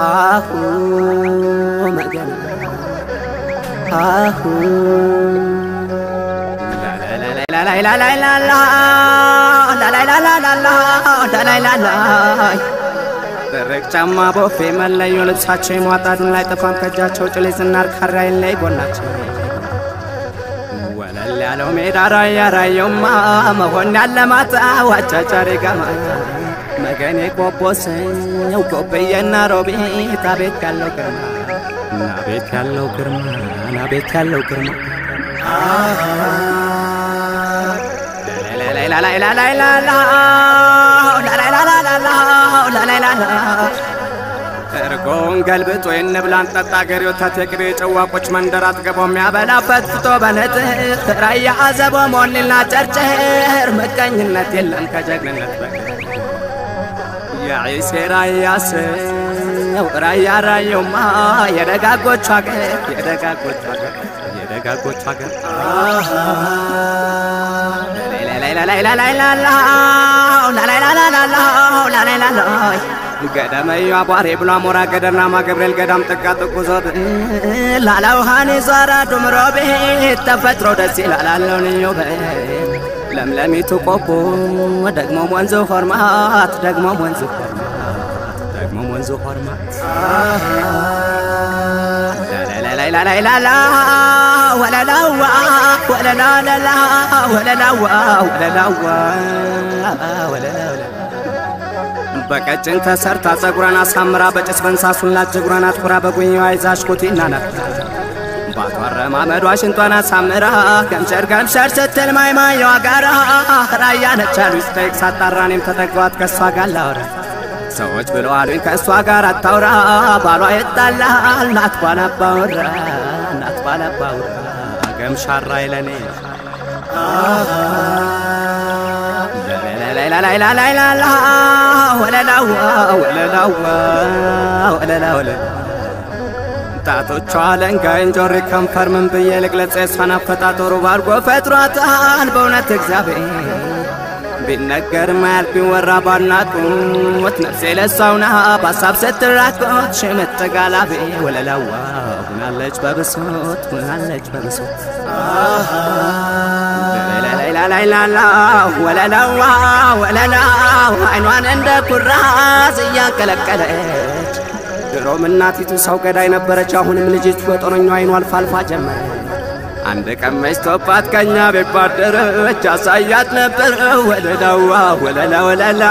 አሁ መገና አሁ ደረቅ ጫማ ቦፌ መለዮ ልብሳቸው የሟጣዱን ላይ ጠፋም ከእጃቸው ጭሌ ዝናር ካራይን ላይ ጎናቸው። ወለል ያለው ሜዳ ራያ ራየውማ መሆን ያለ ማታ ዋጫጫሬ ጋማ መገኔ ቆቦሰው ቆብዬና ሮቤት አቤት ያለው ግርማ። ናቤት ያለው ግርማ ናቤት ያለው ግርማ። እርጎን ገልብጦ የንብላን ጠጣ ገሪ ወተት የቅቤ ጨዋቆች መንደር አጥገቦ የሚያበላበት ፍቶ በነጥር ራያ አዘቦ ሞኒና ጨርጨር ምቀኝነት የለም ከጀግንነት በቀር የዒሴ ራያ ሰው ራያ ራየውማ የደጋጎቹ አገር የደጋጎቹ አገር የደጋጎቹ አገር ገደመዩ አቧሬ ብሎ አሞራ ገደርናማ ገብርኤል ገዳም ጥጋ ጥቁ ዞት ዟራ ዱምሮ ቤት ተፈጥሮ ደስ አለው ልዩ ለምለሚቱ ቆቦ ደግሞ ወንዙ ሆርማት ደግሞ ወንዙ ሆርማት ደግሞ ወንዙ ሆርማት በቀጭን ተሰርታ ጸጉሯን አሳምራ በጭስ በንሳሱን ላት ጀጉሯን አትኩራ በጉኛዋ ይዛሽ ኮቴና ናት ባቷረ ማመዷ ሽንጧን አሳምራ ገምሸር ገምሸር ስትል ማይማየዋ ጋራ። ራያ ነች ስጠይቅ ሳጣራ እኔም ተጠጋኋት ከእሷ ጋር ላውራ። ሰዎች ብለው አሉኝ ከእሷ ጋር አታውራ። ባሏ ይጣላል ናት ባላባውራ ናት ባላባውራ ገምሻራ ይለኔ። ወለላዋ ወለላዋ ወለላ ወለላ ጣቶቿ ለንጋይ እንጆሪ ከንፈር ምን ብዬ ልግለጽ የሷን አፈጣጠሩ ባርጎ ፈጥሯታል በእውነት እግዚአብሔር ቢነገር ማያል ቢወራ ባናቁት ነፍሴ ለሷውና በሀሳብ ስትራቆት ሽምጥ ጋላቤ ወለላዋ ሁናለች በብሶት ሁናለች በብሶት ላላላላ ወለላዋ ወለላው አይኗን እንደ ኩራዝ እያንቀለቀለች ድሮም እናቲቱ ሰው ገዳይ ነበረች። አሁንም ልጅቱ በጦረኛው አይኗ አልፋ አልፋ ጀመረች። አንድ ቀን መሽቶባት ከኛ ቤት ባደረች አሳያት ነበር ወለላዋ ወለላ ወለላ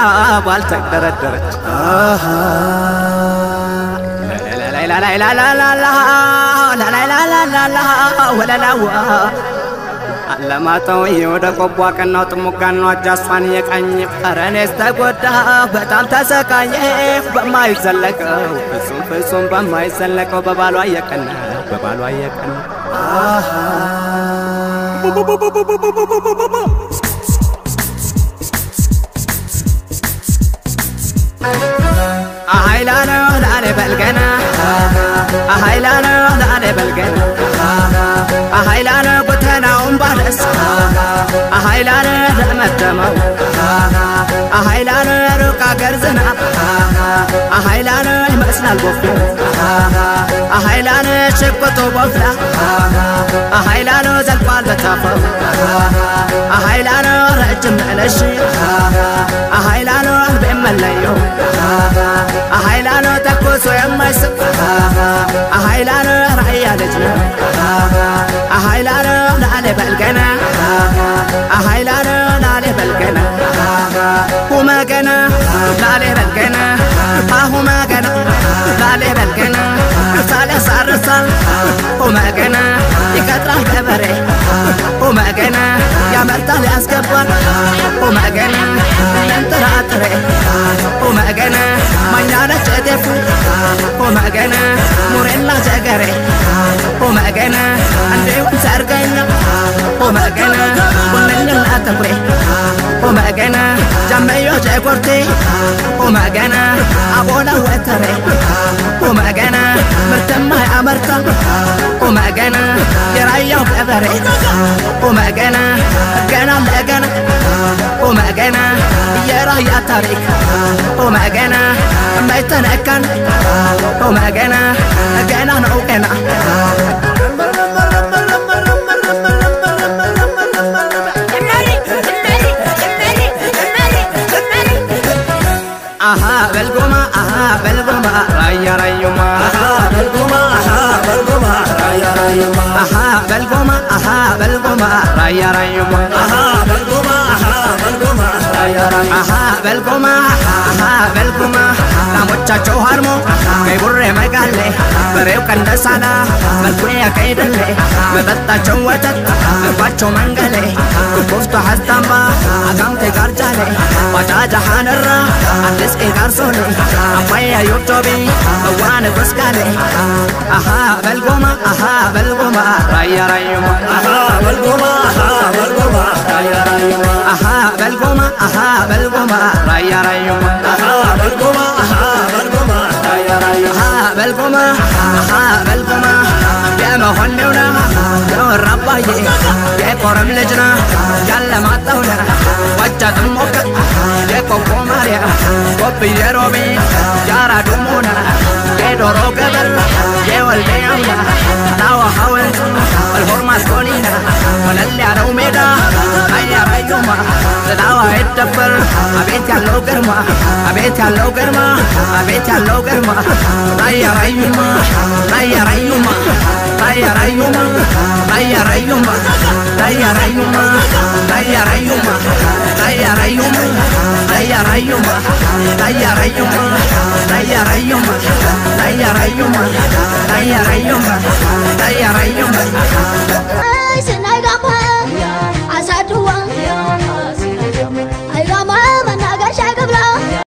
ባልተደረደረች ወለላዋ አለማጣው ወደ ቆቦ ቀናው ጥሙጋናው አጃሷን የቃኝ ቀረኔስ ተጎዳ በጣም ተሰቃየ በማይዘለቀው ፍጹም ፍጹም በማይዘለቀው በባሏ የቀና በባሏ የቀና አሃይላነ ላሌ በልገና አሃይላነ ላሌ በልገና አሃይላነ አሃይላነ ደመደመው አሃይላነ ሩቅ አገር ዝናብ አሃይላነ ይመስላል ጎፌ። አሃይላነ ሽቁጡ ቦፍላ። አሃይላነ ዘልቋል በታፈው አሃይላነ ረጅም ነለሽ አሃይላነ መለየው። አሃይላነ ተኩሶ የማይስብ ላሌ በልገና አሃይላነ ላሌ በልገና ሁመገና ላሌ በልገና አሁመገና ላሌ በልገና ሳለ ሳርሳል ሁመገና ይቀጥራል ገበሬ። ሁመገና ያመርታል ያስገባል። ሁመገና እንጥራጥሬ ሁመገና ማኛነች ጤፉ ሁመገና ሙሬላ ጀገሬ። እንዲሁም ሰርገኛ ومعقنا ونحن الأتبري ومعقنا جمعي وجع كورتي. ومعقنا أبونا وتري ومعقنا مرتمة أمرتا ومعقنا يرأي بأذري ومعقنا كان لأقنا ومعقنا يرأي أتريك ومعقنا ميتنا كان ومعقنا كان أنا وأنا أها بالقمة أها بالقمة ريا ريما أها بالقمة أها بالقمة ريا ريما أها بالقمة أها بالقمة ريا ريما أها بالقمة أها بالقمة ريا ريما أها بالقمة أها بالقمة muchacho harmo kai burre mai galle bare kan da sana mal kunya kai dalle madatta chawata bacho mangale kufta hastamba Abbootti gaarjaale Mataa jahaan irra Andes eegarsoone Ammayya yootoobi Waan goskaale Ahaa balgoma Ahaa balgoma Raayya raayyuma Ahaa balgoma Ahaa balgoma Raayya raayyuma Ahaa balgoma Ahaa balgoma Raayya raayyuma Ahaa balgoma Ahaa balgoma Raayya raayyuma Ahaa balgoma Ahaa balgoma Deema honneewna ረባዬ የቆረም ልጅ ነ ያለማጣው ነ ወጨትም ሞቅ የቆቆ ማርያ ቆብዬ ሮቤ ያራዱ ሙነ የዶሮ ገበል የወልዴ አምዳ ታዋ ሐወልት አልሆር ማስኮኒና ወለል ያለው ሜዳ አያራዩማ ዝናዋ ይደፈር አቤት ያለው ግርማ አቤት ያለው ግርማ አቤት ያለው ግርማ ናያራዩማ ናያራዩማ Tayarayuma, Tayarayuma, Tayarayuma, Tayarayuma, Tayarayuma, Tayarayuma, Tayarayuma, Tayarayuma,